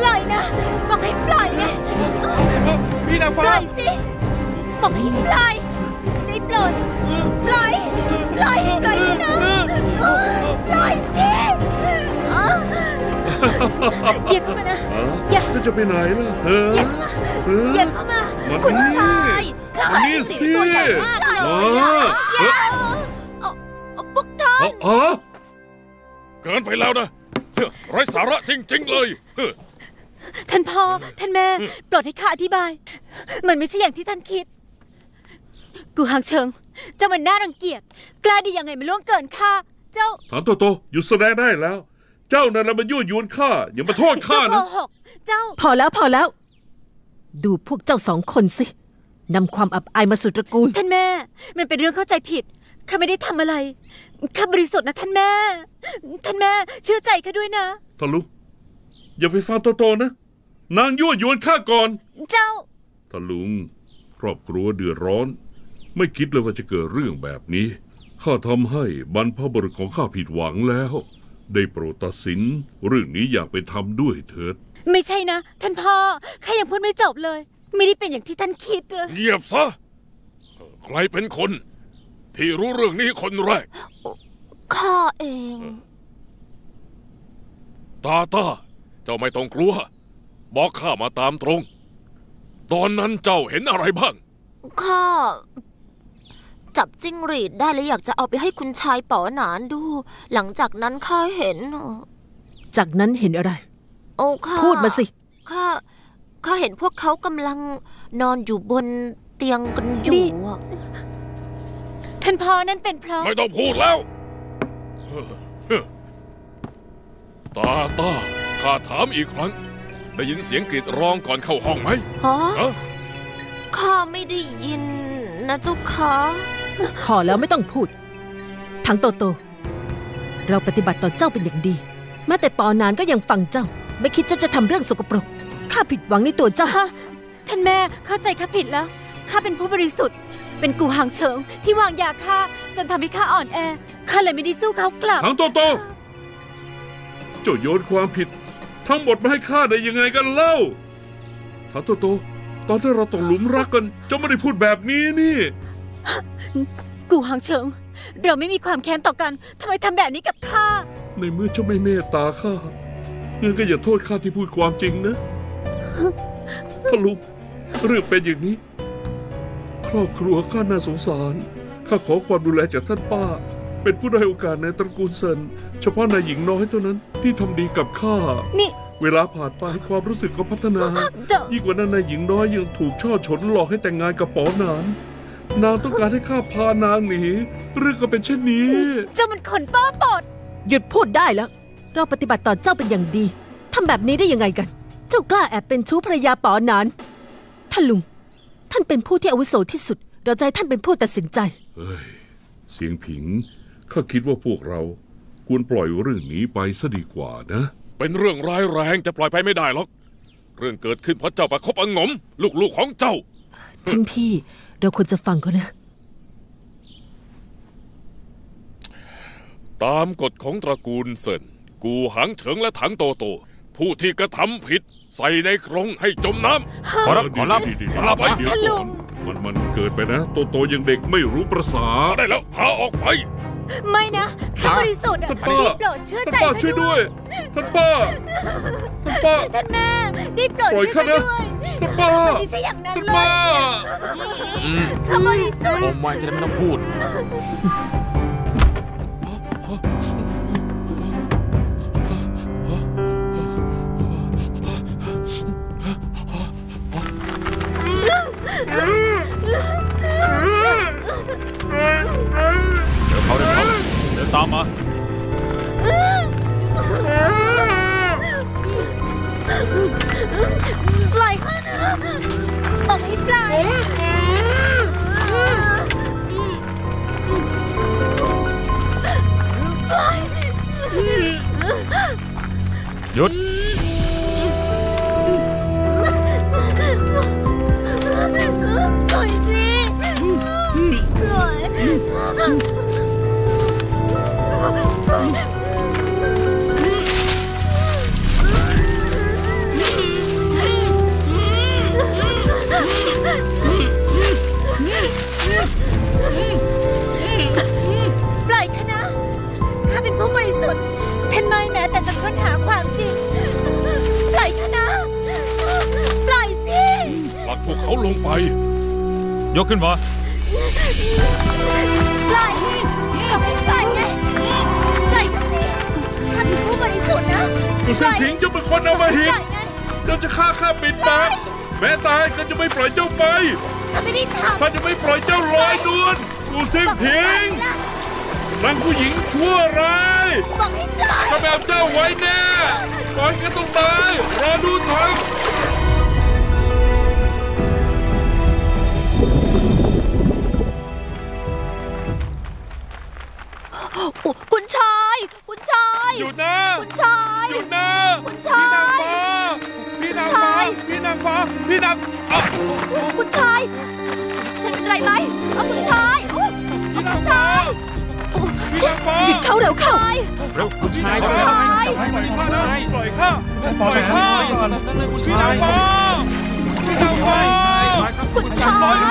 ปล่อยนะ บอกให้ปล่อยไงพี่นางปฟ้าล่อยสิบอกให้ปล่อยได้โปรดปล่อยปล่อยปล่อยนะปล่อยสิเอออย่าเข้ามานะอย่าก็จะไปไหนล่ะเอออย่าเข้ามาเอออย่าเข้ามา คุณชายข้ามันขายนี่สิสิตัวใหญ่มากเลยอ๋ออะเอ๊ะเอาเอาพวกท่าน อ๋อ เกินไปแล้วนะเฮ้ยไร้สาระจริงๆเลยเฮ้ย ท่านพ่อ ท่านแม่ โปรดให้ข้าอธิบาย มันไม่ใช่อย่างที่ท่านคิด กูหางเชิง เจ้ามันน่ารังเกียจ กล้าดียังไงมาล่วงเกินข้า เจ้า ถามโตโตหยุดแสดงได้แล้ว เจ้านั่นแหละมันยั่วยวนข้า อย่ามาโทษข้าเจ้าโกนะ หก เจ้า พอแล้วพอแล้ว ดูพวกเจ้าสองคนสินำความอับอายมาสู่ตระกูล ท่านแม่ มันเป็นเรื่องเข้าใจผิด ข้าไม่ได้ทำอะไร ข้าบริสุทธิ์นะท่านแม่ ท่านแม่ เชื่อใจข้าด้วยนะท่านลุง อย่าไปฟังโตโตนะ นางยั่วยวนข้าก่อน เจ้าท่านลุง ครอบครัวเดือดร้อน ไม่คิดเลยว่าจะเกิดเรื่องแบบนี้ ข้าทำให้บรรพบุรุษของข้าผิดหวังแล้ว ได้โปรดตัดสิน เรื่องนี้อย่างเป็นธรรมด้วยเถิด ไม่ใช่นะ ท่านพ่อข้ายังพูดไม่จบเลย ไม่ได้เป็นอย่างที่ท่านคิดเลยเงียบซะ ใครเป็นคน ที่รู้เรื่องนี้คนแรก ข้าเอง ตาตาเจ้าไม่ต้องกลัว บอกข้ามาตามตรง ตอนนั้นเจ้าเห็นอะไรบ้าง ข้า จับจิ้งหรีดได้และอยากจะเอาไปให้คุณชายป๋อหนานดู หลังจากนั้นข้าเห็น จากนั้นเห็นอะไร โอ้ข้าพูดมาสิ ข้า ข้าเห็นพวกเขากำลังนอนอยู่บนเตียงกันอยู่อะท่านพ่อนั่นเป็นเพราะไม่ต้องพูดแล้วเฮ้อเฮ้อตาตา ข้าถามอีกครั้ง ได้ยินเสียงกรีดร้องก่อนเข้าห้องไหมฮะฮะข้าไม่ได้ยินนะเจ้าค่ะพอแล้วไม่ต้องพูด ทั้งโตโต เราปฏิบัติต่อเจ้าเป็นอย่างดี แม้แต่ปอนานก็ยังฟังเจ้า ไม่คิดเจ้าจะทำเรื่องสกปรก ข้าผิดหวังในตัวเจ้าฮะท่านแม่เข้าใจข้าผิดแล้ว ข้าเป็นผู้บริสุทธิ์ เป็นกูหางเฉิง ที่วางยาข้าจนทำให้ข้าอ่อนแอ ข้าเลยไม่ได้สู้เขากลับทางโตโต เจ้าโยนความผิด ทั้งหมดมาให้ข้าได้ยังไงกันเล่าทางโตโต ตอนที่เราตกหลุมรักกันเจ้าไม่ได้พูดแบบนี้นี่ กูหางเฉิง เราไม่มีความแค้นต่อกันทำไมทำแบบนี้กับข้า ในเมื่อเจ้าไม่เมตตาข้างั้นก็อย่าโทษข้าที่พูดความจริงนะถ้าลุงเรื่องเป็นอย่างนี้ ครอบครัวข้าน่าสงสาร ข้าขอความดูแลจากท่านป้า เป็นผู้ได้อยโอกาสในตระกูลเซินเฉพาะนายหญิงน้อยเท่านั้นที่ทำดีกับข้า นี่ เวลาผ่านไปความรู้สึกก็พัฒนาเจ้ายิ่งกว่านั้นนายหญิงน้อยยังถูกช่อฉนหลอกให้แต่งงานกับป๋อหนาน นางต้องการให้ข้าพานางหนีเรื่องก็เป็นเช่นนี้ เจ้ามันคนป้าปอดหยุดพูดได้แล้ว เราปฏิบัติต่อเจ้าเป็นอย่างดีทำแบบนี้ได้ยังไงกัน เจ้ากล้าแอบเป็นชู้ภรรยาป๋อนานท่านลุง ท่านเป็นผู้ที่อาวุโสที่สุด เราจะให้ท่านเป็นผู้ตัดสินใจเฮ้ยเสียงผิงข้าคิดว่าพวกเราควรปล่อยเรื่องนี้ไปซะดีกว่านะ เป็นเรื่องร้ายแรงจะปล่อยไปไม่ได้หรอก เรื่องเกิดขึ้นเพราะเจ้าประคบองม ลูกๆของเจ้า ท่านพี่ เราควรจะฟังเขานะ ตามกฎของตระกูลเซินกูหังเฉิงและถังโตโต ผู้ที่กระทำผิด ใส่ในกรงให้จมน้ำขอรับขอรับดีๆๆขอรับเดี๋ยวท่านลุก่องนมันมันเกิดไปนะ โตโตยังเด็กไม่รู้ประษามาได้แล้วพาออกไป ไม่นะข้าบริสุทธิ์อะท่านป้า ได้โปรดเชื่อท่านใจป้าข้าช่วยด้วย ท่านป้า ท่านป้า ท่านแม่ได้โปรดปล่อยช่วยข้าข้านะด้วยท่านป้า มันไม่ใช่อย่างนั้นท่านเลป้า ยข้าบริสุทธิ์ผมไม่จะได้ไม่ต้องพูดเตามมาปล่อยข้านะบอกให้ปล่อยปล่อยหยุด ไม่แม้แต่จะค้นหาความจริง ปล่อยนะปล่อยสิปลักพวกเขาลงไป ยกขึ้นมา ปล่อยบอกให้ปล่อยไง ปล่อยสิถ้าเป็นผู้บริสุทธิ์นะกูเส้งทิงจะเป็นคนเอามาหินเจ้าจะฆ่าข้าปิดปากแม้ตายก็จะไม่ปล่อยเจ้าไปข้าไม่ได้ทำข้าจะไม่ปล่อยเจ้าลอยนวลกูเส้งทิง้ป นางผู้หญิงชั่วร้ายบอกให้ปล่อยข้าแบบเจ้าไว้แน่ก่อนก็ต้องตายรอดูเถอะโอ้คุณชาย คุณชาย หยุดนะ คุณชาย หยุดนะ คุณชาย พี่นางฟ้า พี่นางฟ้า พี่นางฟ้า พี่นางอะคุณชาย ฉันเป็นไรไหมเอาคุณชาย ฟ้าหยุดเขาเร็วเข้าชายเร็วคุณชายปล่อยชายข้านะปล่อยข้าปล่อยข้าพี่นางฟ้าพี่นางฟ้าคุณชาปล่อยยปล่อยข้าชายพี่นางฟ้า